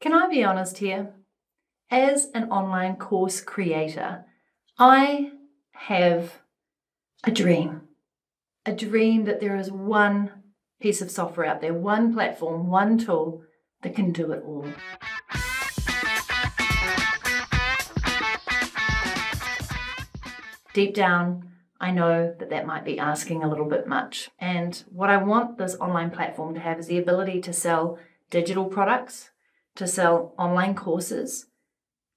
Can I be honest here? As an online course creator, I have a dream. A dream that there is one piece of software out there, one platform, one tool that can do it all. Deep down, I know that that might be asking a little bit much. And what I want this online platform to have is the ability to sell digital products, to sell online courses,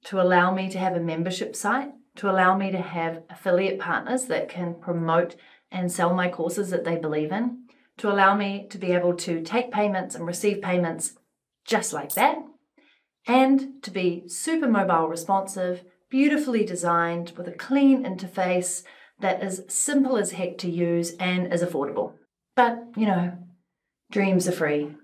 to allow me to have a membership site, to allow me to have affiliate partners that can promote and sell my courses that they believe in, to allow me to be able to take payments and receive payments just like that, and to be super mobile responsive, beautifully designed with a clean interface that is simple as heck to use and is affordable. But, you know, dreams are free.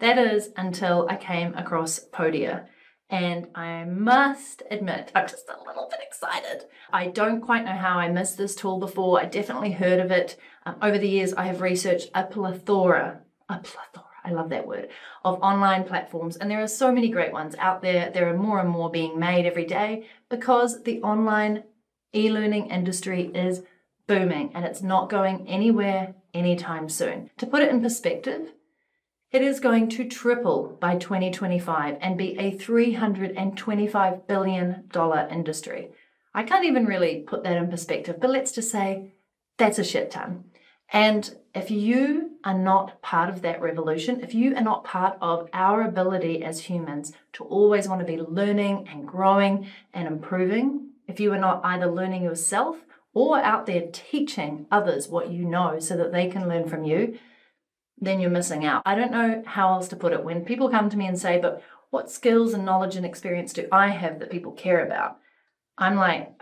That is until I came across Podia. And I must admit, I'm just a little bit excited. I don't quite know how I missed this tool before. I definitely heard of it. Um, over the years, I have researched a plethora, a plethora, I love that word, of online platforms. And there are so many great ones out there. There are more and more being made every day because the online e learning industry is booming and it's not going anywhere anytime soon. To put it in perspective, it is going to triple by 2025 and be a $325 billion industry. I can't even really put that in perspective, but let's just say that's a shit ton. And if you are not part of that revolution, if you are not part of our ability as humans to always want to be learning and growing and improving, if you are not either learning yourself or out there teaching others what you know so that they can learn from you, then you're missing out. I don't know how else to put it. When people come to me and say, but what skills and knowledge and experience do I have that people care about? I'm like,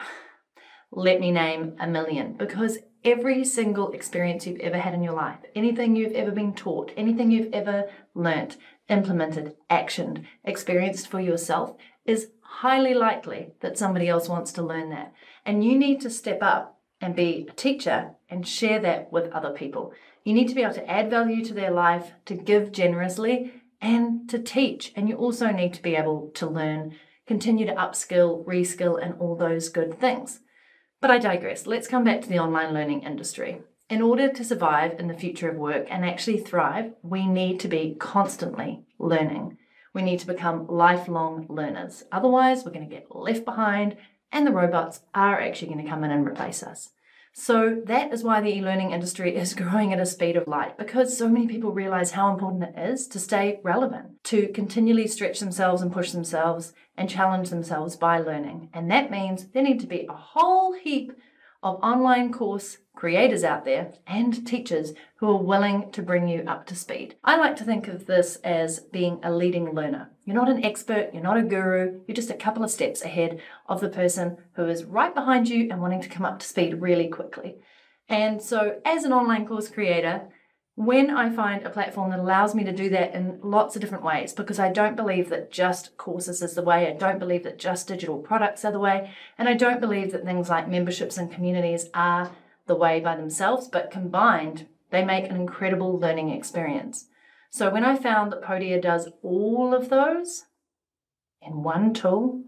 let me name a million because every single experience you've ever had in your life, anything you've ever been taught, anything you've ever learnt, implemented, actioned, experienced for yourself is highly likely that somebody else wants to learn that. And you need to step up and be a teacher and share that with other people. You need to be able to add value to their life, to give generously, and to teach. And you also need to be able to learn, continue to upskill, reskill, and all those good things. But I digress. Let's come back to the online learning industry. In order to survive in the future of work and actually thrive, we need to be constantly learning. We need to become lifelong learners. Otherwise, we're going to get left behind and the robots are actually going to come in and replace us. So that is why the e-learning industry is growing at a speed of light because so many people realize how important it is to stay relevant, to continually stretch themselves and push themselves and challenge themselves by learning. And that means there need to be a whole heap of online course creators out there and teachers who are willing to bring you up to speed. I like to think of this as being a leading learner. You're not an expert, you're not a guru, you're just a couple of steps ahead of the person who is right behind you and wanting to come up to speed really quickly. And so, as an online course creator, when I find a platform that allows me to do that in lots of different ways, because I don't believe that just courses is the way, I don't believe that just digital products are the way, and I don't believe that things like memberships and communities are the way by themselves, but combined, they make an incredible learning experience. So when I found that Podia does all of those in one tool,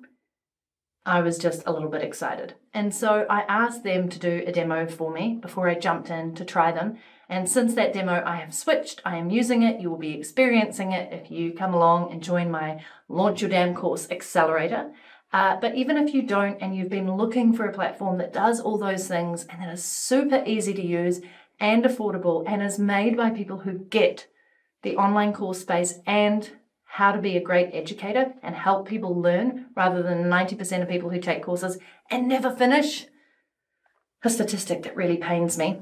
I was just a little bit excited. And so I asked them to do a demo for me before I jumped in to try them. And since that demo, I have switched. I am using it. You will be experiencing it if you come along and join my Launch Your Damn Course Accelerator. Uh, but even if you don't and you've been looking for a platform that does all those things and that is super easy to use and affordable and is made by people who get the online course space and how to be a great educator and help people learn rather than 90% of people who take courses and never finish, a statistic that really pains me.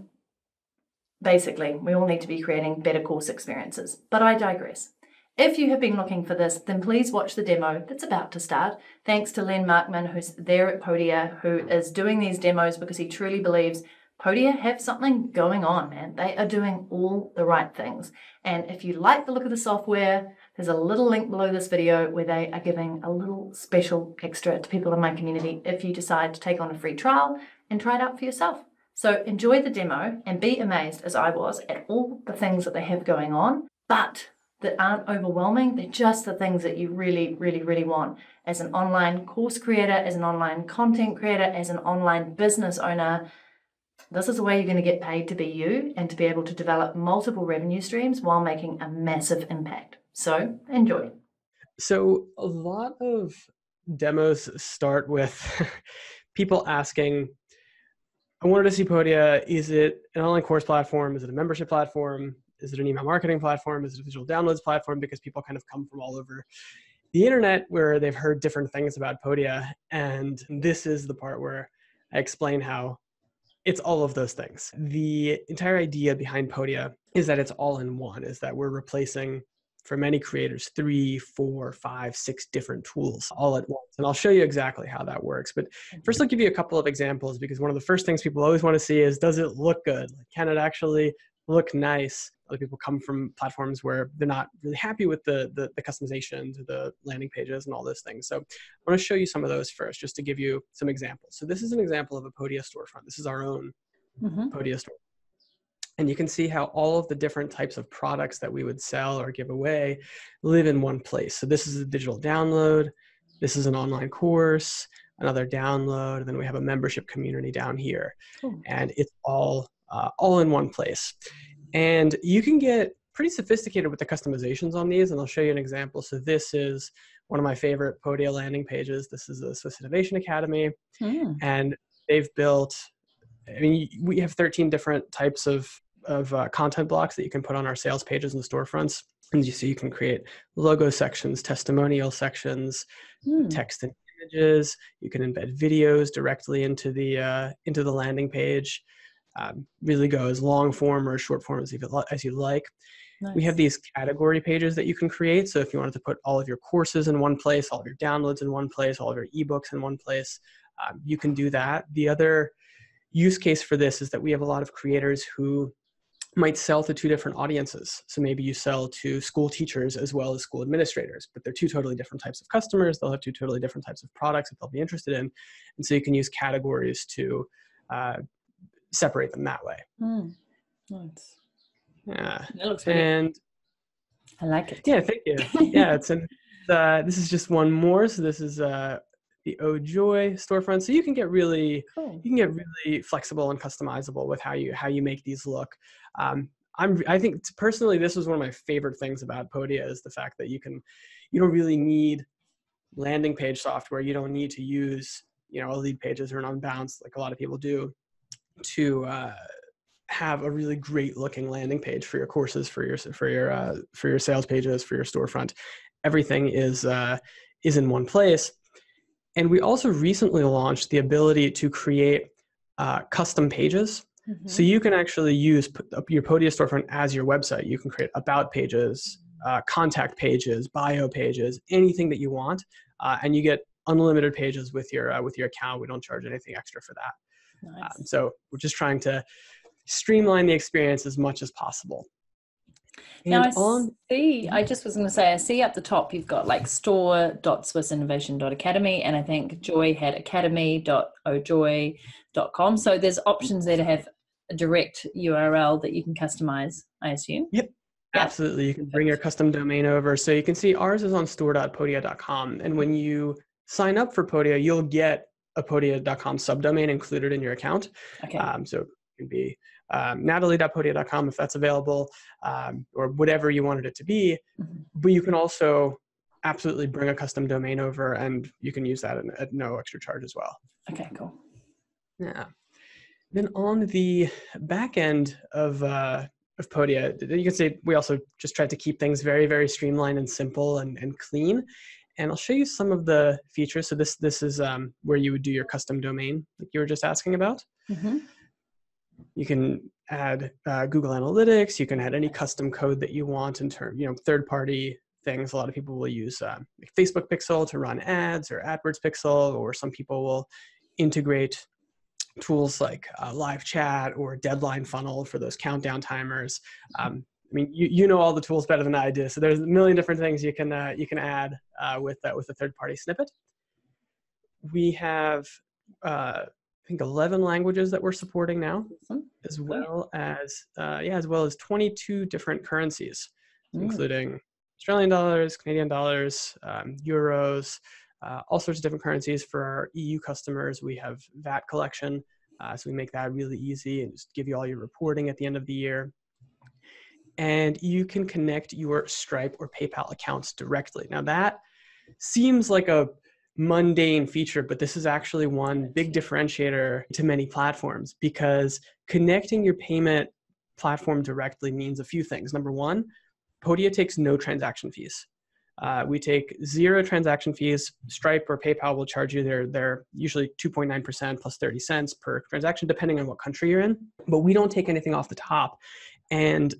Basically, we all need to be creating better course experiences. But I digress. If you have been looking for this, then please watch the demo that's about to start. Thanks to Len Markidan, who's there at Podia, who is doing these demos because he truly believes Podia have something going on, man. They are doing all the right things. And if you like the look of the software, there's a little link below this video where they are giving a little special extra to people in my community if you decide to take on a free trial and try it out for yourself. So enjoy the demo and be amazed as I was at all the things that they have going on. But that aren't overwhelming. They're just the things that you really, really, really want as an online course creator, as an online content creator, as an online business owner. This is the way you're going to get paid to be you and to be able to develop multiple revenue streams while making a massive impact. So enjoy. So, a lot of demos start with people asking, I wanted to see Podia. Is it an online course platform? Is it a membership platform? Is it an email marketing platform? Is it a visual downloads platform? Because people kind of come from all over the internet where they've heard different things about Podia. And this is the part where I explain how it's all of those things. The entire idea behind Podia is that it's all in one, is that we're replacing for many creators three, four, five, six different tools all at once. And I'll show you exactly how that works. But first, I'll give you a couple of examples because one of the first things people always want to see is does it look good? Can it actually look nice? Other people come from platforms where they're not really happy with the, the, the customizations, the landing pages, and all those things. So I want to show you some of those first, just to give you some examples. So this is an example of a Podia storefront. This is our own mm-hmm. Podia store. And you can see how all of the different types of products that we would sell or give away live in one place. So this is a digital download. This is an online course, another download, and then we have a membership community down here. Cool. And it's all uh, all in one place. And you can get pretty sophisticated with the customizations on these, and I'll show you an example. So this is one of my favorite Podia landing pages. This is the Swiss Innovation Academy, mm. and they've built. I mean, we have 13 different types of of uh, content blocks that you can put on our sales pages and storefronts. And you see, you can create logo sections, testimonial sections, mm. text and images. You can embed videos directly into the uh, into the landing page. Um, really go as long form or short form as you, as you like. Nice. We have these category pages that you can create. So if you wanted to put all of your courses in one place, all of your downloads in one place, all of your ebooks in one place, um, you can do that. The other use case for this is that we have a lot of creators who might sell to two different audiences. So maybe you sell to school teachers as well as school administrators, but they're two totally different types of customers. They'll have two totally different types of products that they'll be interested in. And so you can use categories to uh, separate them that way. Mm, nice. Yeah. That looks really and I like it. Yeah, thank you. yeah, it's an, uh, this is just one more. So this is uh, the OJoy storefront. So you can get really cool. you can get really flexible and customizable with how you how you make these look. Um, I'm I think personally this was one of my favorite things about Podia is the fact that you can you don't really need landing page software. You don't need to use you know a Leadpages or an unbounce like a lot of people do to uh, have a really great looking landing page for your courses for your for your uh, for your sales pages for your storefront everything is uh, is in one place and we also recently launched the ability to create uh, custom pages. Mm-hmm. So you can actually use your Podia storefront as your website. You can create about pages, uh, contact pages, bio pages, anything that you want, uh, and you get unlimited pages with your uh, with your account. We don't charge anything extra for that. Nice. Um, so we're just trying to streamline the experience as much as possible. Now I on, see, I just was going to say, I see at the top you've got like store.swissinnovation.academy, and I think Joy had academy.ojoy.com. So there's options there to have a direct URL that you can customize, I assume. Yep. Yeah. Absolutely. You can bring your custom domain over. So you can see ours is on store.podia.com. And when you sign up for Podia, you'll get podia.com subdomain included in your account. Okay. Um, so it can be um, natalie.podia.com if that's available, um, or whatever you wanted it to be. Mm-hmm. But you can also absolutely bring a custom domain over and you can use that at, at no extra charge as well. Okay, cool. Yeah. Then on the back end of, uh, of Podia, you can see we also just tried to keep things very, very streamlined and simple and, and clean. And I'll show you some of the features. So this this is um, where you would do your custom domain, like you were just asking about. Mm-hmm. You can add uh, Google Analytics. You can add any custom code that you want in terms, you know, third-party things. A lot of people will use uh, Facebook Pixel to run ads or AdWords Pixel, or some people will integrate tools like uh, live chat or deadline funnel for those countdown timers. Um, I mean, you, you know all the tools better than I do. So there's a million different things you can uh, you can add uh, with uh, with a third party snippet. We have uh, think 11 languages that we're supporting now, as well as uh, yeah, as well as 22 different currencies, mm. including Australian dollars, Canadian dollars, um, euros, uh, all sorts of different currencies for our EU customers. We have VAT collection, uh, so we make that really easy and just give you all your reporting at the end of the year. And you can connect your Stripe or PayPal accounts directly. Now that seems like a mundane feature, but this is actually one big differentiator to many platforms because connecting your payment platform directly means a few things. Number one, Podia takes no transaction fees. Uh, we take zero transaction fees. Stripe or PayPal will charge you their they're usually 2.9% plus 30 cents per transaction, depending on what country you're in. But we don't take anything off the top. And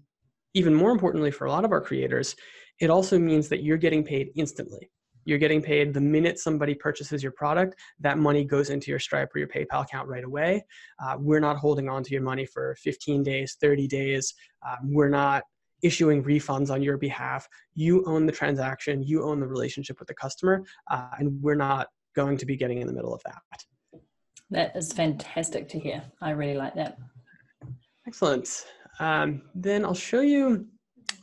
even more importantly, for a lot of our creators, it also means that you're getting paid instantly. You're getting paid the minute somebody purchases your product, that money goes into your Stripe or your PayPal account right away. Uh, we're not holding on to your money for 15 days, 30 days. Um, we're not issuing refunds on your behalf. You own the transaction, you own the relationship with the customer, uh, and we're not going to be getting in the middle of that. That is fantastic to hear. I really like that. Excellent. Um, then I'll show you.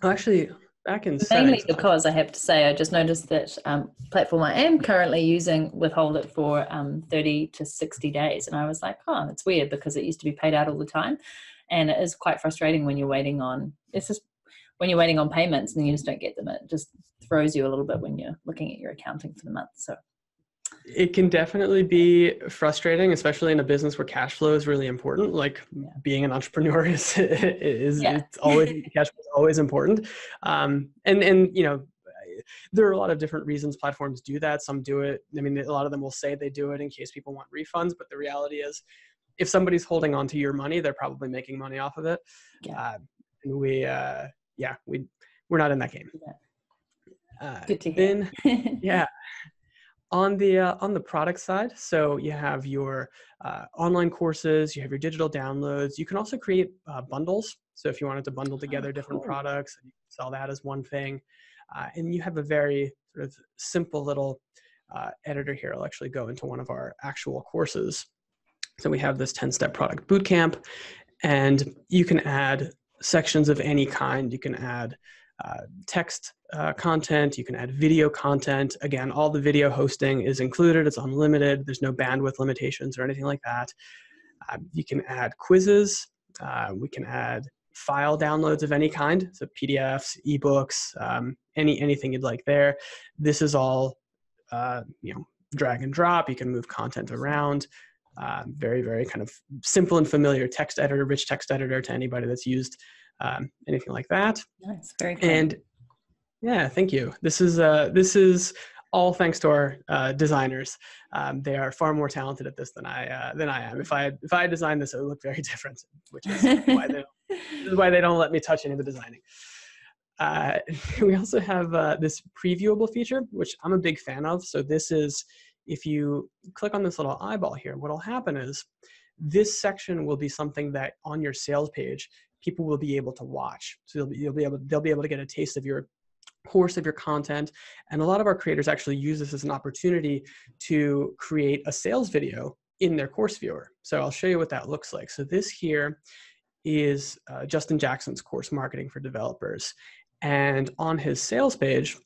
Actually, back in mainly settings, because I have to say I just noticed that um, platform I am currently using withhold it for um, 30 to 60 days, and I was like, oh, that's weird because it used to be paid out all the time, and it is quite frustrating when you're waiting on. It's just when you're waiting on payments and you just don't get them, it just throws you a little bit when you're looking at your accounting for the month. So it can definitely be frustrating, especially in a business where cash flow is really important. Like yeah. being an entrepreneur is is yeah. it's always cash flow is always important. Um, and and you know there are a lot of different reasons platforms do that. Some do it. I mean, a lot of them will say they do it in case people want refunds, but the reality is, if somebody's holding on to your money, they're probably making money off of it. Yeah. Uh, and we, uh, yeah, we we're not in that game. Yeah. Uh, Good to hear. Then, yeah. On the uh, on the product side, so you have your uh, online courses, you have your digital downloads. You can also create uh, bundles. So if you wanted to bundle together oh, different products, you can sell that as one thing. Uh, and you have a very sort of simple little uh, editor here. I'll actually go into one of our actual courses. So we have this 10-step product bootcamp, and you can add sections of any kind. You can add uh, text uh, content, you can add video content. Again, all the video hosting is included, it's unlimited, there's no bandwidth limitations or anything like that. Uh, you can add quizzes, uh, we can add file downloads of any kind, so PDFs, ebooks, um, any anything you'd like there. This is all uh, you know drag and drop. You can move content around. Um, very, very kind of simple and familiar text editor, rich text editor to anybody that's used um, anything like that. Nice, very cool. And yeah, thank you. This is uh, this is all thanks to our uh, designers. Um, they are far more talented at this than I uh, than I am. If I had, if I had designed this, it would look very different, which is why they don't, is why they don't let me touch any of the designing. Uh, we also have uh, this previewable feature, which I'm a big fan of. So this is if you click on this little eyeball here, what'll happen is this section will be something that on your sales page, people will be able to watch. So you'll be, you'll be able, they'll be able to get a taste of your course of your content. And a lot of our creators actually use this as an opportunity to create a sales video in their course viewer. So I'll show you what that looks like. So this here is uh, Justin Jackson's course marketing for developers. And on his sales page,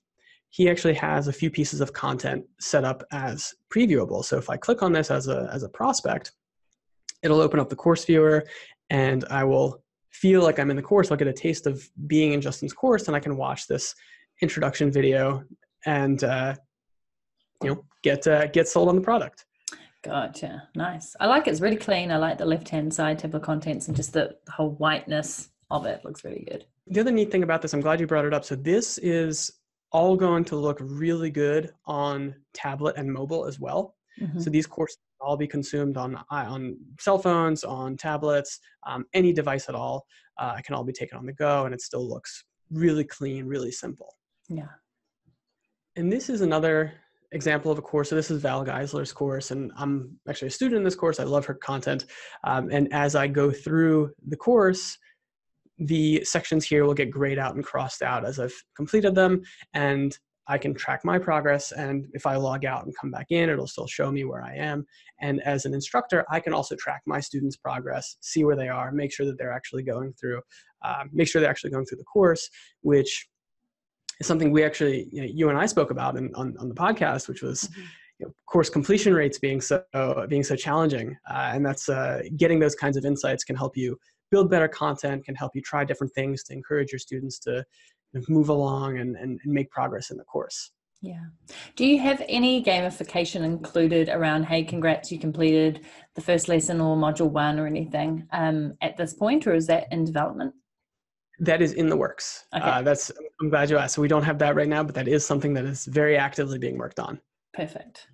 he actually has a few pieces of content set up as previewable. So if I click on this as a, as a prospect, it'll open up the course viewer and I will feel like I'm in the course. I'll get a taste of being in Justin's course and I can watch this introduction video and, uh, you know, get, uh, get sold on the product. Gotcha. Nice. I like it. It's really clean. I like the left hand side table of contents and just the, the whole whiteness of it looks really good. The other neat thing about this, I'm glad you brought it up. So this is all going to look really good on tablet and mobile as well. Mm-hmm. So these courses all be consumed on on cell phones, on tablets, um, any device at all. Uh, it can all be taken on the go, and it still looks really clean, really simple. Yeah. And this is another example of a course. So this is Val Geisler's course, and I'm actually a student in this course. I love her content, um, and as I go through the course, the sections here will get grayed out and crossed out as I've completed them, and I can track my progress. And if I log out and come back in, it'll still show me where I am. And as an instructor, I can also track my students' progress, see where they are, make sure that they're actually going through, uh, make sure they're actually going through the course, which is something we actually, you, know, you and I spoke about in, on, on the podcast, which was Mm-hmm. you know, course completion rates being so being so challenging, uh, and that's uh, getting those kinds of insights can help you build better content, can help you try different things to encourage your students to move along and, and, and make progress in the course. Yeah. Do you have any gamification included around, hey, congrats, you completed the first lesson or module one or anything um, at this point, or is that in development? That is in the works. Okay. Uh, that's I'm glad you asked. So we don't have that right now, but that is something that is very actively being worked on. Perfect.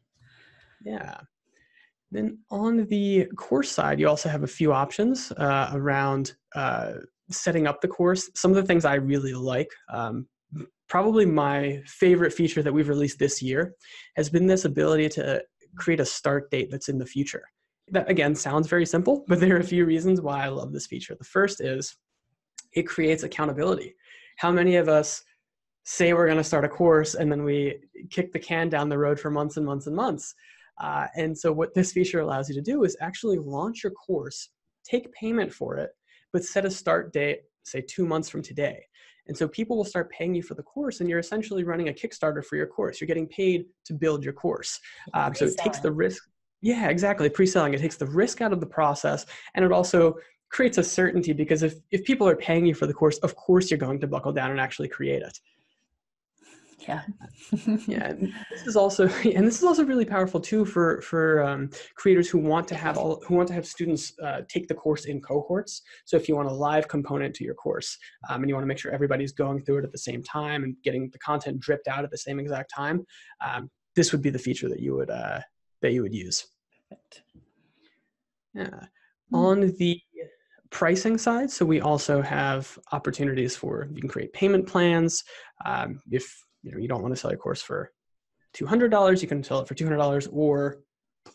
Yeah. Then on the course side, you also have a few options uh, around uh, setting up the course. Some of the things I really like, um, probably my favorite feature that we've released this year, has been this ability to create a start date that's in the future. That again sounds very simple, but there are a few reasons why I love this feature. The first is it creates accountability. How many of us say we're going to start a course and then we kick the can down the road for months and months and months? Uh, and so what this feature allows you to do is actually launch your course, take payment for it, but set a start date, say two months from today. And so people will start paying you for the course, and you're essentially running a Kickstarter for your course. You're getting paid to build your course. Um, so it takes the risk. Yeah, exactly. Pre-selling. It takes the risk out of the process, and it also creates a certainty because if if people are paying you for the course, of course you're going to buckle down and actually create it. Yeah. yeah this is also and this is also really powerful too for for um, creators who want to have all who want to have students uh, take the course in cohorts so if you want a live component to your course um, and you want to make sure everybody's going through it at the same time and getting the content dripped out at the same exact time um, this would be the feature that you would uh, that you would use yeah Hmm. on the pricing side so we also have opportunities for you can create payment plans um, if you know you don't want to sell your course for $200 you can sell it for $200 or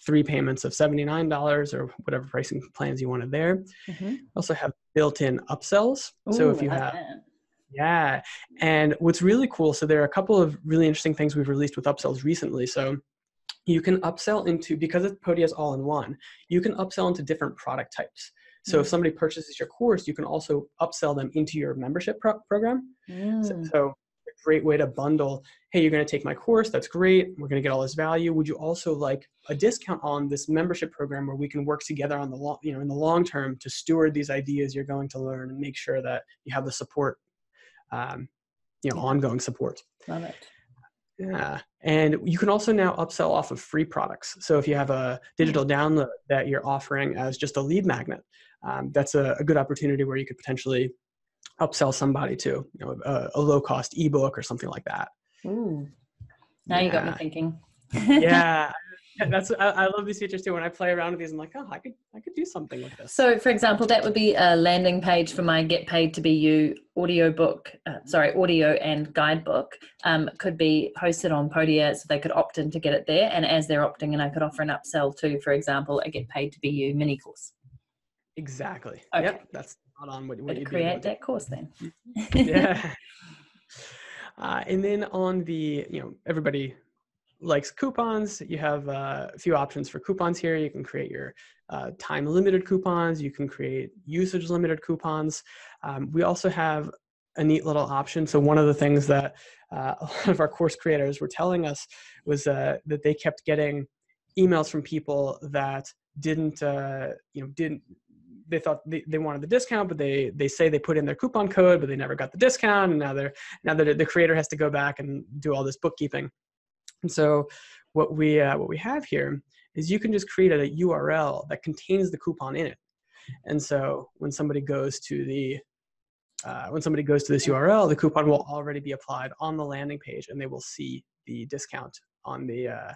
three payments of $79 or whatever pricing plans you wanted there Mhm. also have built-in upsells so if you have that. yeah and what's really cool so there are a couple of really interesting things we've released with upsells recently so you can upsell into because it's Podia's all in one you can upsell into different product types so if Mm. somebody purchases your course you can also upsell them into your membership pro- program so, Mm. so a great way to bundle hey you're going to take my course that's great we're going to get all this value would you also like a discount on this membership program where we can work together on the long you know in the long term to steward these ideas you're going to learn and make sure that you have the support um, you know Yeah. ongoing support Love it. yeah and you can also now upsell off of free products so if you have a digital download that you're offering as just a lead magnet um, that's a, a good opportunity where you could potentially upsell somebody to you know a, a low cost ebook or something like that Ooh. Now you got me thinking. yeah that's I, I love these features too when i play around with these i'm like oh i could i could do something with this So, for example, that would be a landing page for my Get Paid to Be You audiobook, uh, sorry, audio and guidebook. Um, could be hosted on Podia so they could opt in to get it there. And as they're opting in, I could offer an upsell to, for example, a Get Paid to Be You mini course. exactly Okay. yep that's on what, what you create that course then. yeah. Uh, and then on the, you know, everybody likes coupons. You have uh, a few options for coupons here. You can create your uh, time limited coupons. You can create usage limited coupons. Um, we also have a neat little option. So one of the things that uh, a lot of our course creators were telling us was uh, that they kept getting emails from people that didn't, uh, you know, didn't they thought they, they wanted the discount, but they they say they put in their coupon code, but they never got the discount, and now they're now that the creator has to go back and do all this bookkeeping. And so what we uh, what we have here is you can just create a URL that contains the coupon in it. And so when somebody goes to the uh, when somebody goes to this URL, the coupon will already be applied on the landing page, and they will see the discount on the uh,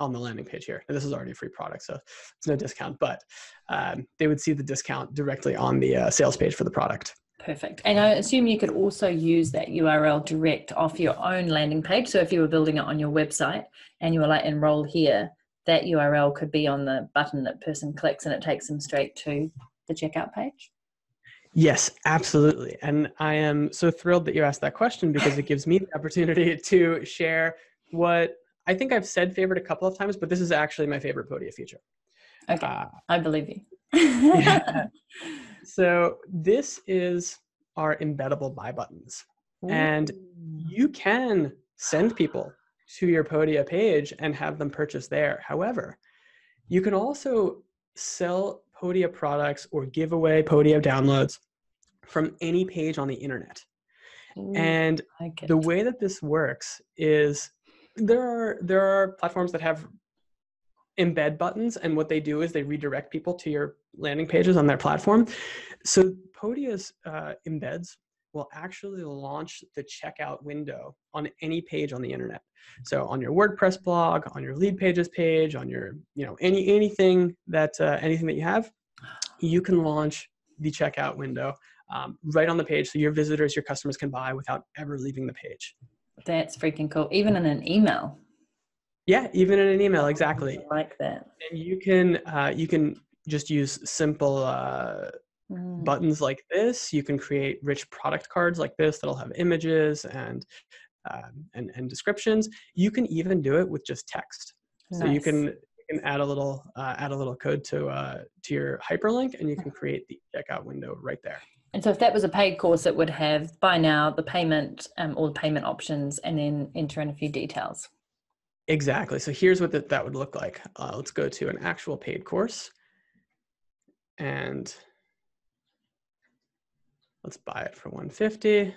on the landing page here. And this is already a free product, so it's no discount, but um, they would see the discount directly on the uh, sales page for the product. Perfect. And I assume you could also use that URL direct off your own landing page. So if you were building it on your website and you were like enroll here, that URL could be on the button that person clicks and it takes them straight to the checkout page. Yes, absolutely. And I am so thrilled that you asked that question because it gives me the opportunity to share what I think I've said favorite a couple of times, but this is actually my favorite Podia feature. Okay. Uh, I believe you. yeah. So this is our embeddable buy buttons. and you can send people to your Podia page and have them purchase there. However, you can also sell Podia products or give away Podia downloads from any page on the internet. Ooh, And the way that this works is there are there are platforms that have embed buttons and what they do is they redirect people to your landing pages on their platform. So podia's uh, embeds will actually launch the checkout window on any page on the internet. So on your wordpress blog on your lead pages page on your you know any anything that uh, anything that you have you can launch the checkout window um, right on the page so your visitors your customers can buy without ever leaving the page That's freaking cool. Even in an email. Yeah, even in an email, exactly. I like that. And you can uh, you can just use simple uh, Mm, buttons like this. You can create rich product cards like this that'll have images and um, and and descriptions. You can even do it with just text. So you can you can add a little uh, add a little code to uh, to your hyperlink, and you can create the checkout window right there. And so if that was a paid course, it would have by now the payment, um, all the payment options, and then enter in a few details. Exactly. So here's what that, that would look like. Uh, let's go to an actual paid course. And let's buy it for 150.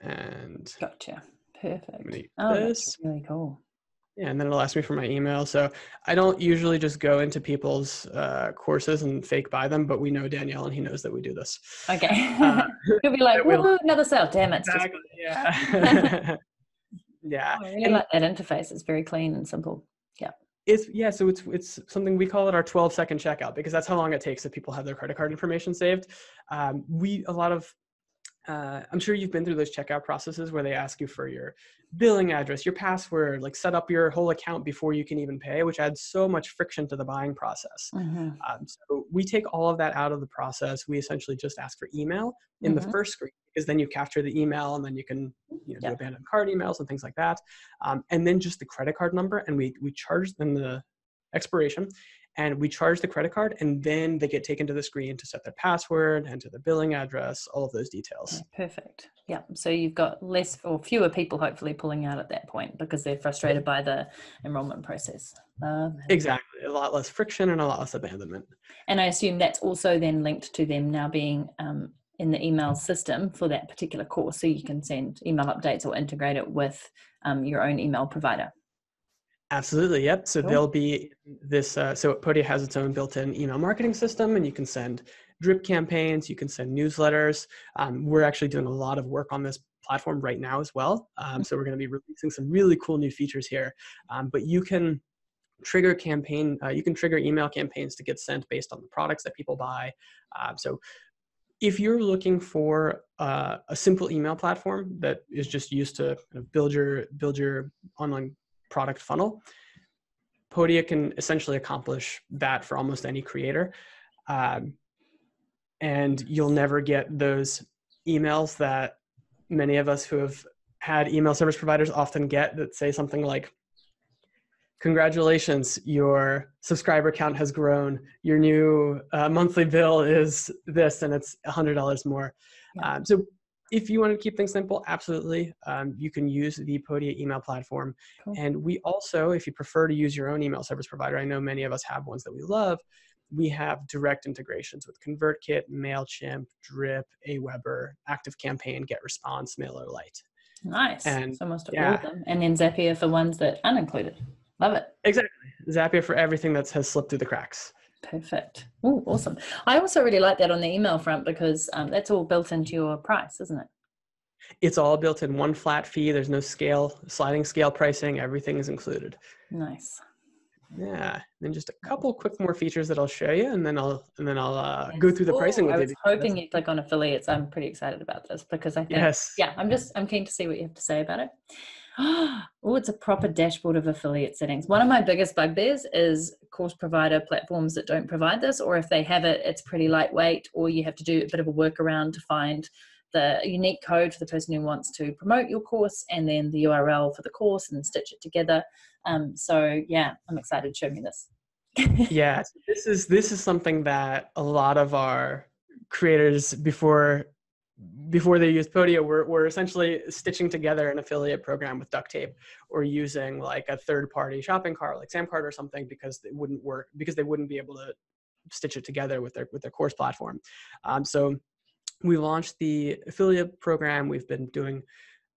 And Gotcha. Perfect. Oh, this. that's really cool. Yeah, and then it'll ask me for my email. So I don't usually just go into people's uh, courses and fake buy them, but we know Danielle and he knows that we do this. Okay. Uh, You'll be like, Woo, another sale. Damn it. It's just- exactly. Yeah. yeah. Oh, I really and- like that interface. It's very clean and simple. Yeah. It's yeah, so it's it's something we call it our 12 second checkout because that's how long it takes if people have their credit card information saved. Um, we a lot of uh, I'm sure you've been through those checkout processes where they ask you for your billing address, your password, like set up your whole account before you can even pay, which adds so much friction to the buying process. Mhm. Um, so we take all of that out of the process. We essentially just ask for email in the Mhm. first screen because then you capture the email and then you can you know, do abandoned cart emails and things like that. Um, and then just the credit card number and we we charge them the expiration and we charge the credit card and then they get taken to the screen to set their password and to the billing address, all of those details. Perfect. Yeah. So you've got less or fewer people hopefully pulling out at that point because they're frustrated by the enrollment process. It. Exactly. A lot less friction and a lot less abandonment. And I assume that's also then linked to them now being um, in the email system for that particular course. So you can send email updates or integrate it with um, your own email provider. Absolutely. Yep. So Cool. there'll be this. Uh, so Podia has its own built-in email marketing system, and you can send drip campaigns. You can send newsletters. Um, we're actually doing a lot of work on this platform right now as well. Um, so we're going to be releasing some really cool new features here. Um, but you can trigger campaign. Uh, you can trigger email campaigns to get sent based on the products that people buy. Um, so if you're looking for uh, a simple email platform that is just used to kind of build your build your online product funnel. Podia can essentially accomplish that for almost any creator. Um, and you'll never get those emails that many of us who have had email service providers often get that say something like, Congratulations, your subscriber count has grown. Your new uh, monthly bill is this, and it's $100 more. Yeah. Um, so if you want to keep things simple, absolutely. Um, you can use the Podia email platform. Cool. And we also, if you prefer to use your own email service provider, I know many of us have ones that we love. We have direct integrations with ConvertKit, MailChimp, Drip, Aweber, ActiveCampaign, GetResponse, MailerLite. Nice. And, so almost all yeah. of them. And then Zapier for ones that aren't included. Love it. Exactly. Zapier for everything that has slipped through the cracks. Perfect. Oh, awesome. I also really like that on the email front because um, that's all built into your price, isn't it? It's all built in one flat fee. There's no scale, sliding scale pricing. Everything is included. Nice. Yeah. Then just a couple quick more features that I'll show you, and then I'll and then I'll uh, go through the pricing with I you. was hoping you'd click on affiliates. I'm pretty excited about this because I think Yes. yeah, I'm just I'm keen to see what you have to say about it. Oh, it's a proper dashboard of affiliate settings. One of my biggest bugbears is course provider platforms that don't provide this, or if they have it, it's pretty lightweight, or you have to do a bit of a workaround to find the unique code for the person who wants to promote your course and then the URL for the course and stitch it together. Um, so yeah, I'm excited. to Show me this. yeah this is this is something that a lot of our creators before before they used Podia were, were essentially stitching together an affiliate program with duct tape or using like a third party shopping cart like Samcart or something because it wouldn't work because they wouldn't be able to stitch it together with their with their course platform. Um, so we launched the affiliate program. We've been doing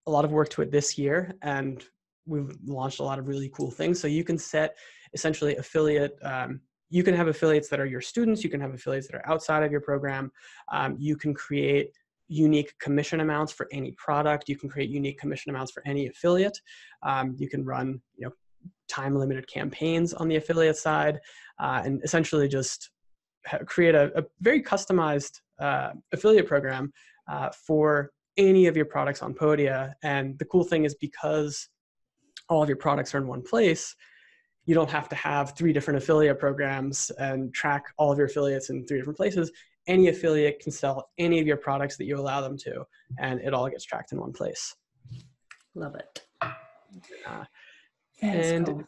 a lot of work to it this year and we've launched a lot of really cool things. So you can set essentially affiliate um, you can have affiliates that are your students you can have affiliates that are outside of your program um, you can create unique commission amounts for any product. You can create unique commission amounts for any affiliate. Um, you can run, you know, time limited campaigns on the affiliate side, uh, and essentially just create a, a very customized uh, affiliate program uh, for any of your products on Podia. And the cool thing is because all of your products are in one place, you don't have to have three different affiliate programs and track all of your affiliates in three different places any affiliate can sell any of your products that you allow them to, and it all gets tracked in one place. Love it. Uh, and cool.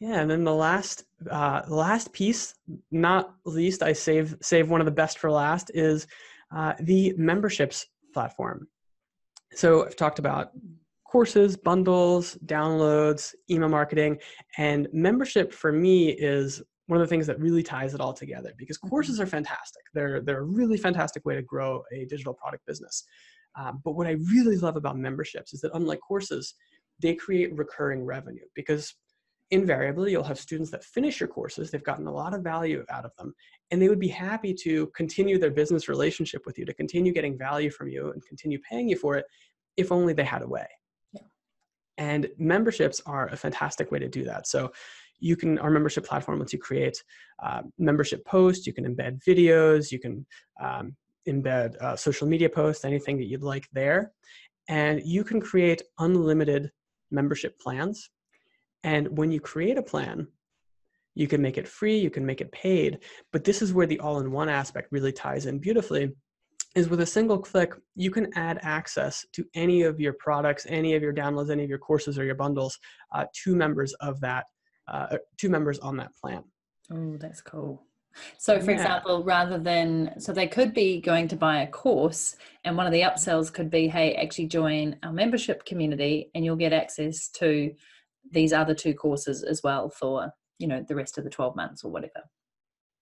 yeah, and then the last uh, the last piece, not least, I save save one of the best for last is uh, the memberships platform. So I've talked about courses, bundles, downloads, email marketing, and membership for me is one of the things that really ties it all together because mm-hmm. courses are fantastic. They're, they're a really fantastic way to grow a digital product business. Um, but what I really love about memberships is that unlike courses, they create recurring revenue because invariably you'll have students that finish your courses, they've gotten a lot of value out of them, and they would be happy to continue their business relationship with you, to continue getting value from you and continue paying you for it if only they had a way. Yeah. And memberships are a fantastic way to do that. So you can our membership platform lets you create uh, membership posts you can embed videos you can um, embed uh, social media posts anything that you'd like there. And you can create unlimited membership plans. And when you create a plan you can make it free you can make it paid. But this is where the all-in-one aspect really ties in beautifully is with a single click you can add access to any of your products any of your downloads any of your courses or your bundles uh, to members of that uh, uh, two members on that plan. Oh, that's cool. So, for yeah. example, rather than, so they could be going to buy a course, and one of the upsells could be, hey, actually join our membership community, and you'll get access to these other two courses as well for, you know, the rest of the 12 months or whatever.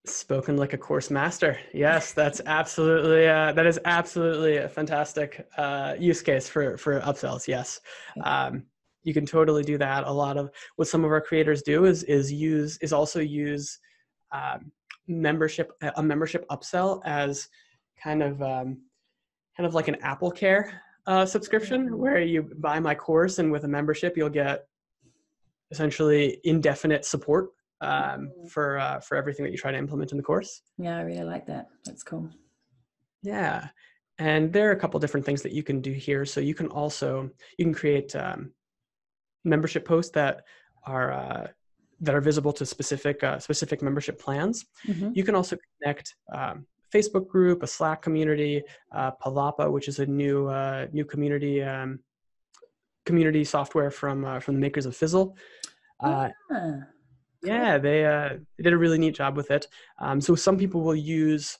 Spoken like a course master. Yes, that's absolutely, uh, that is absolutely a fantastic uh, use case for, for upsells. Yes. Um, you can totally do that. A lot of what some of our creators do is is use is also use um, membership a membership upsell as kind of um, kind of like an Apple Care uh, subscription mm-hmm. where you buy my course and with a membership you'll get essentially indefinite support um, mm-hmm. for uh, for everything that you try to implement in the course. Yeah, I really like that. That's cool. Yeah, and there are a couple different things that you can do here. So you can also you can create um, membership posts that are uh, that are visible to specific uh, specific membership plans. Mm-hmm. You can also connect um, Facebook group, a Slack community, uh, Palapa, which is a new uh, new community um, community software from uh, from the makers of Fizzle. Uh, ah, yeah, they uh, they did a really neat job with it. Um, so some people will use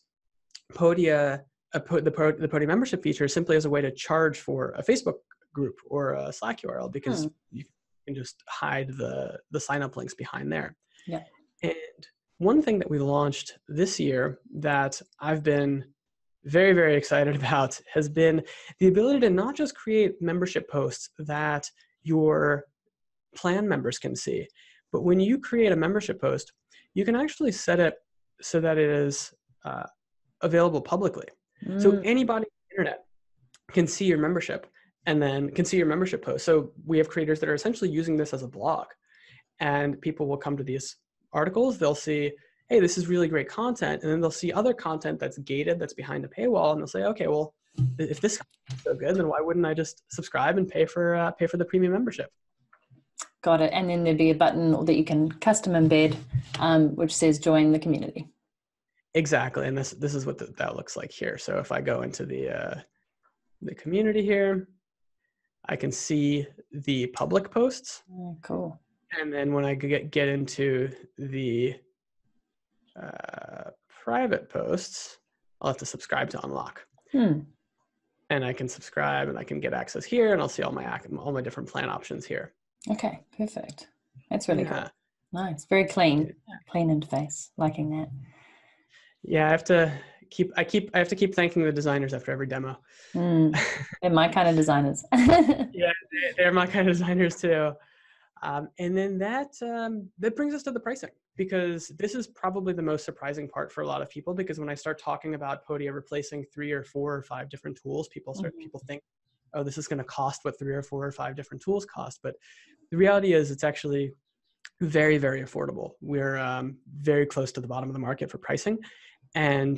Podia, uh, the, the Podia membership feature simply as a way to charge for a Facebook group or a Slack URL because hmm. you can just hide the the sign up links behind there. Yeah. And one thing that we launched this year that I've been very very excited about has been the ability to not just create membership posts that your plan members can see, but when you create a membership post, you can actually set it so that it is uh, available publicly. Mm. So anybody on the internet can see your membership and then can see your membership post. So we have creators that are essentially using this as a blog, and people will come to these articles. They'll see, hey, this is really great content, and then they'll see other content that's gated, that's behind a paywall, and they'll say, okay, well, if this is so good, then why wouldn't I just subscribe and pay for uh, pay for the premium membership? Got it. And then there'd be a button that you can custom embed, um, which says join the community. Exactly, and this this is what the, that looks like here. So if I go into the uh, the community here, I can see the public posts. Oh, cool. And then when I get, get into the uh, private posts, I'll have to subscribe to unlock. Hmm. and I can subscribe and I can get access here and I'll see all my ac- all my different plan options here. Okay, perfect. That's really Yeah. cool. Nice. Very clean. Clean interface. Liking that. Yeah, I have to keep I keep I have to keep thanking the designers after every demo. Mm, they're my kind of designers. yeah, they- they're my kind of designers too. Um, and then that um, that brings us to the pricing because this is probably the most surprising part for a lot of people because when I start talking about Podia replacing three or four or five different tools, people start Mhm. people think, oh, this is going to cost what three or four or five different tools cost. But the reality is, it's actually very very affordable. We're um, very close to the bottom of the market for pricing, and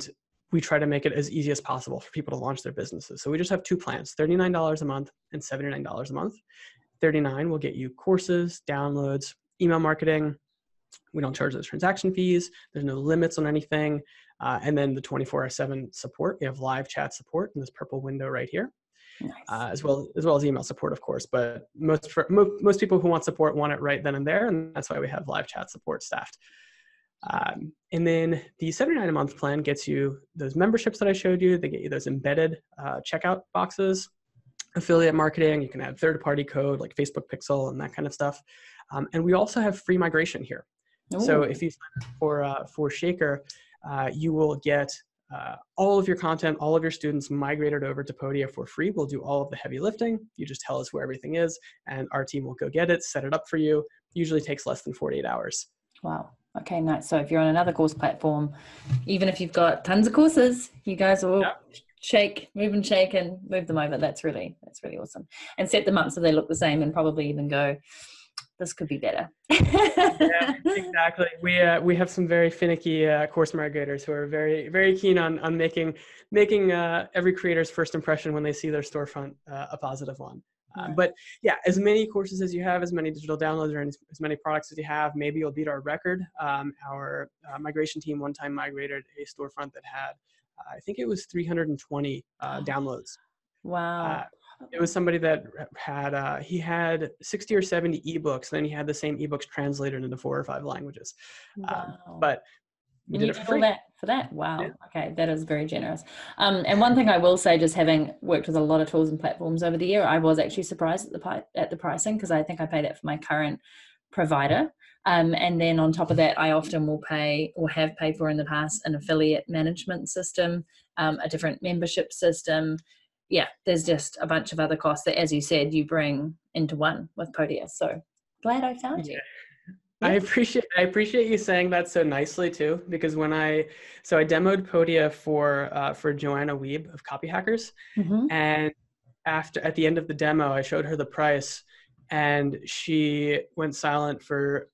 we try to make it as easy as possible for people to launch their businesses. So we just have two plans: thirty-nine dollars a month and seventy-nine dollars a month. 39 will get you courses, downloads, email marketing. We don't charge those transaction fees. There's no limits on anything. Uh, and then the 24 7 support. We have live chat support in this purple window right here, nice. uh, as well as well as email support, of course. But most for, mo- most people who want support want it right then and there, and that's why we have live chat support staffed. Um, and then the 79 a month plan gets you those memberships that I showed you. They get you those embedded uh, checkout boxes, affiliate marketing. You can add third party code like Facebook Pixel and that kind of stuff. Um, and we also have free migration here. So if you sign up for uh, for Shaker, uh, you will get uh, all of your content, all of your students migrated over to Podia for free. We'll do all of the heavy lifting. You just tell us where everything is, and our team will go get it, set it up for you. Usually takes less than 48 hours. wow. Okay, nice. So if you're on another course platform, even if you've got tons of courses, you guys will Yeah. shake, move and shake and move them over. That's really that's really awesome. And set them up so they look the same and probably even go, this could be better. yeah, exactly. We uh, we have some very finicky uh, course migrators who are very very keen on on making making uh, every creator's first impression when they see their storefront uh, a positive one. Uh, but yeah, as many courses as you have, as many digital downloads, or as, as many products as you have, maybe you'll beat our record. Um, our uh, migration team one time migrated a storefront that had, uh, I think it was 320 uh, downloads. wow. Uh, it was somebody that had uh, he had 60 or 70 ebooks then he had the same ebooks translated into four or five languages um, but we did you did all that for that. Wow. Yeah. Okay, that is very generous. Um, and one thing I will say, just having worked with a lot of tools and platforms over the year, I was actually surprised at the pi- at the pricing because I think I pay that for my current provider. Um, and then on top of that, I often will pay or have paid for in the past an affiliate management system, um, a different membership system. Yeah, there's just a bunch of other costs that, as you said, you bring into one with Podia. So glad I found you. I appreciate I appreciate you saying that so nicely too, because when I so I demoed Podia for uh, for Joanna Wiebe of Copy Hackers, Mhm. and after at the end of the demo, I showed her the price, and she went silent for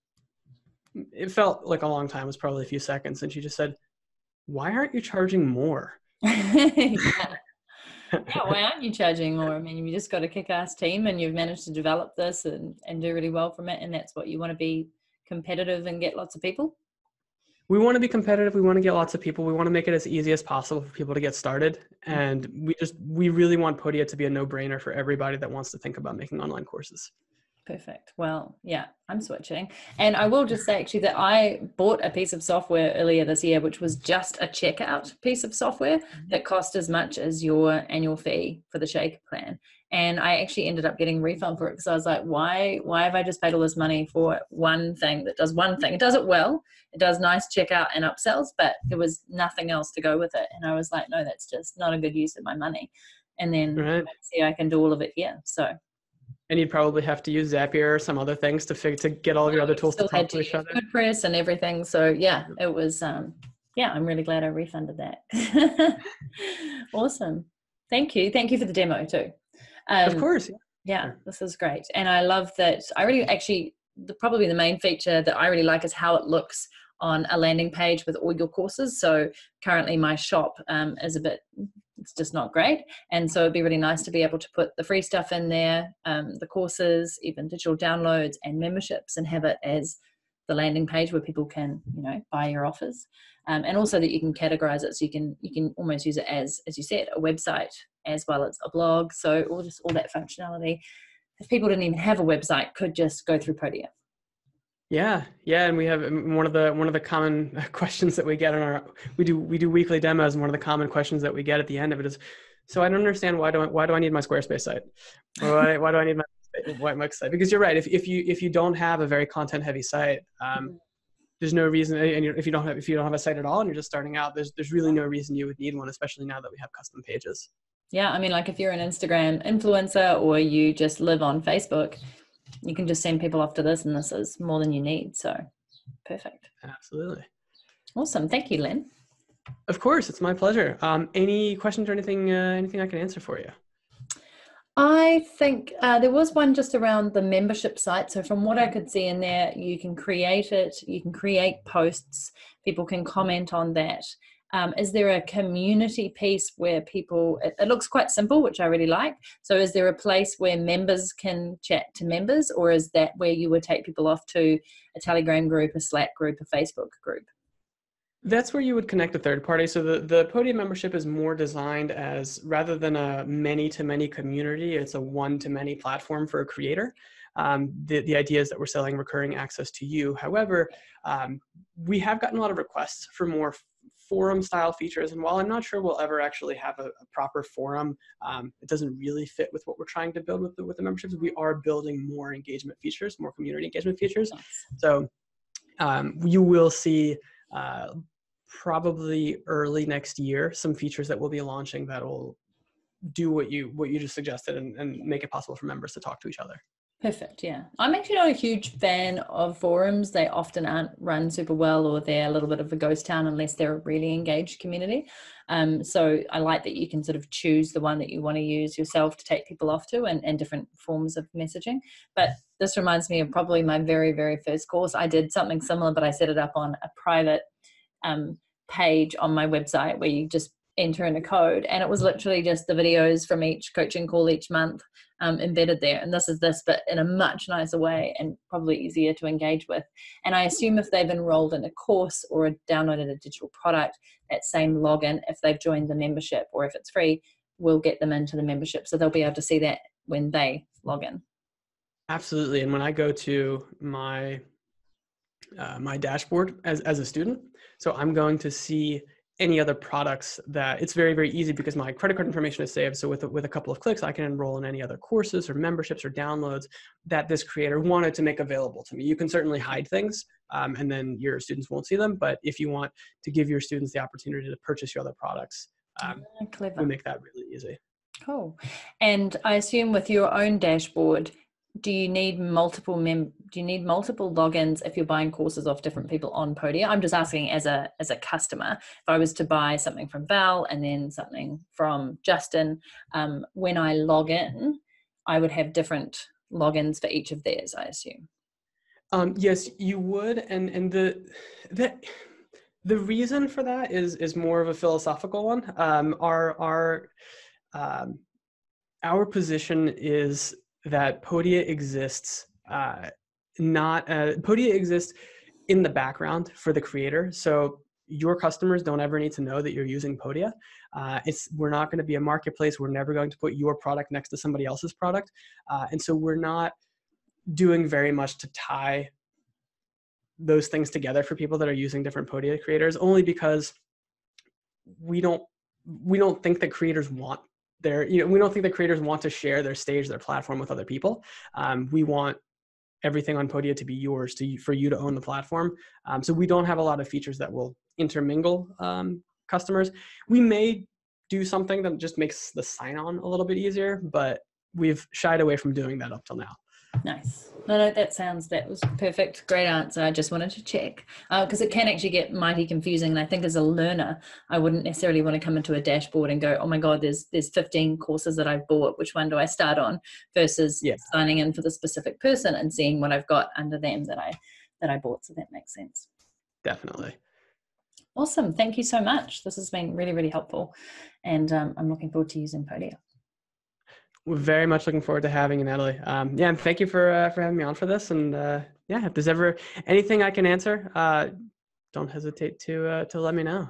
it felt like a long time. It was probably a few seconds, and she just said, "Why aren't you charging more?" yeah. yeah, why aren't you charging more? I mean, you just got a kick-ass team, and you've managed to develop this and and do really well from it, and that's what you want to be competitive and get lots of people. we want to be competitive we want to get lots of people we want to make it as easy as possible for people to get started and we just we really want podia to be a no-brainer for everybody that wants to think about making online courses Perfect. Well, yeah, I'm switching. And I will just say actually that I bought a piece of software earlier this year, which was just a checkout piece of software mm-hmm. that cost as much as your annual fee for the Shaker plan. And I actually ended up getting a refund for it because I was like, why, why have I just paid all this money for one thing that does one thing? It does it well. It does nice checkout and upsells, but there was nothing else to go with it. And I was like, no, that's just not a good use of my money. And then right see, I can do all of it here. So and you'd probably have to use zapier or some other things to fig- to get all of your other tools to still had talk to to each other WordPress and everything. So yeah, it was. Um, yeah, I'm really glad I refunded that. awesome. Thank you. Thank you for the demo too. Um, of course yeah. yeah this is great and i love that i really actually the, probably the main feature that i really like is how it looks on a landing page with all your courses so currently my shop um, is a bit it's just not great. And so it'd be really nice to be able to put the free stuff in there um, the courses even digital downloads and memberships and have it as the landing page where people can you know buy your offers. Um, and also that you can categorize it so you can you can almost use it as as you said a website as well as a blog. So all just all that functionality. If people didn't even have a website could just go through podia Yeah, yeah, and we have um, one of the one of the common questions that we get on our we do we do weekly demos, and one of the common questions that we get at the end of it is, so I don't understand why do I, why do I need my Squarespace site? Why, why do I need my why my site? Because you're right. If, if you if you don't have a very content heavy site, um, mm-hmm. there's no reason. And if you don't have if you don't have a site at all and you're just starting out, there's there's really no reason you would need one, especially now that we have custom pages. Yeah, I mean, like if you're an Instagram influencer or you just live on Facebook, you can just send people off to this, and this is more than you need. So, perfect. Absolutely. Awesome. Thank you, Len. Of course, it's my pleasure. Um, any questions or anything? Uh, anything I can answer for you? I think uh, there was one just around the membership site. So, from what I could see in there, you can create it, you can create posts, people can comment on that. Um, is there a community piece where people, it, it, looks quite simple, which I really like. So, is there a place where members can chat to members, or is that where you would take people off to a Telegram group, a Slack group, a Facebook group? That's where you would connect a third party. So the, the Podia membership is more designed as rather than a many to many community, it's a one to many platform for a creator. Um, the, the idea is that we're selling recurring access to you. However, um, we have gotten a lot of requests for more forum style features. And while I'm not sure we'll ever actually have a, a proper forum, um, it doesn't really fit with what we're trying to build with the, with the memberships. We are building more engagement features, more community engagement features. So um, you will see uh, probably early next year some features that we'll be launching that'll do what you what you just suggested and, and make it possible for members to talk to each other perfect yeah. I'm actually not a huge fan of forums. They often aren't run super well or they're a little bit of a ghost town unless they're a really engaged community. Um, so i like that you can sort of choose the one that you want to use yourself to take people off to and, and different forms of messaging. But this reminds me of probably my very very first course. I did something similar but i set it up on a private um, page on my website where you just enter in a code and it was literally just the videos from each coaching call each month um, embedded there. And this is this but in a much nicer way and probably easier to engage with. And i assume if they've enrolled in a course or downloaded a digital product that same login if they've joined the membership or if it's free will get them into the membership. So they'll be able to see that when they log in. Absolutely. And when i go to my uh, my dashboard as, as a student so I'm going to see any other products that it's very, very easy because my credit card information is saved. So with a, with a couple of clicks, I can enroll in any other courses or memberships or downloads that this creator wanted to make available to me. You can certainly hide things um, and then your students won't see them. But if you want to give your students the opportunity to purchase your other products, um, we make that really easy. Cool. And I assume with your own dashboard, do you need multiple mem do you need multiple logins if you're buying courses off different people on podia? I'm just asking as a as a customer. If i was to buy something from val and then something from justin um, when i log in i would have different logins for each of theirs i assume. Um, yes you would and and the the the reason for that is is more of a philosophical one. Um, our our um, our position is that Podia exists uh, not uh, Podia exists in the background for the creator. So your customers don't ever need to know that you're using Podia. Uh, it's we're not going to be a marketplace. We're never going to put your product next to somebody else's product, uh, and so we're not doing very much to tie those things together for people that are using different Podia creators. Only because we don't we don't think that creators want you know we don't think the creators want to share their stage their platform with other people. Um, we want everything on podia to be yours to for you to own the platform. Um, so we don't have a lot of features that will intermingle um, customers. We may do something that just makes the sign on a little bit easier but we've shied away from doing that up till now. Nice. No, no, that sounds that was perfect. Great answer. I just wanted to check because uh, it can actually get mighty confusing. And I think as a learner, I wouldn't necessarily want to come into a dashboard and go, "Oh my God, there's there's 15 courses that I've bought. Which one do I start on?" Versus yeah. signing in for the specific person and seeing what I've got under them that I that I bought. So that makes sense. Definitely. Awesome. Thank you so much. This has been really really helpful, and um, I'm looking forward to using Podia. We're very much looking forward to having you, Natalie. Um, yeah, and thank you for uh, for having me on for this. And uh, yeah, if there's ever anything I can answer, uh, don't hesitate to uh, to let me know.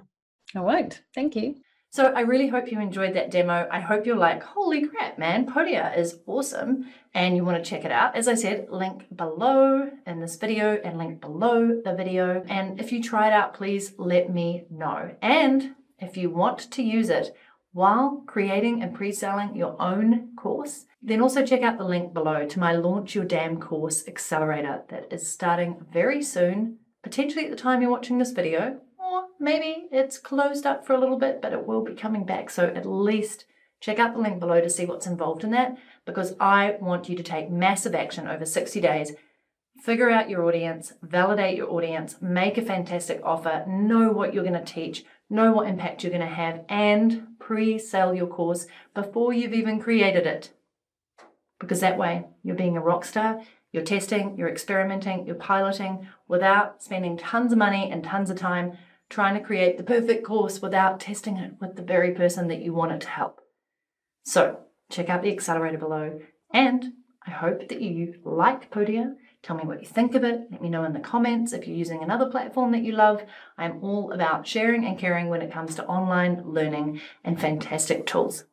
I won't. Thank you. So I really hope you enjoyed that demo. I hope you're like, holy crap, man, Podia is awesome, and you want to check it out. As I said, link below in this video and link below the video. And if you try it out, please let me know. And if you want to use it, while creating and pre selling your own course, then also check out the link below to my Launch Your Damn Course Accelerator that is starting very soon, potentially at the time you're watching this video, or maybe it's closed up for a little bit, but it will be coming back. So at least check out the link below to see what's involved in that because I want you to take massive action over 60 days. Figure out your audience, validate your audience, make a fantastic offer, know what you're going to teach, know what impact you're going to have, and pre sell your course before you've even created it. Because that way, you're being a rock star, you're testing, you're experimenting, you're piloting without spending tons of money and tons of time trying to create the perfect course without testing it with the very person that you want it to help. So, check out the accelerator below, and I hope that you like Podia Tell me what you think of it. Let me know in the comments if you're using another platform that you love. I'm all about sharing and caring when it comes to online learning and fantastic tools.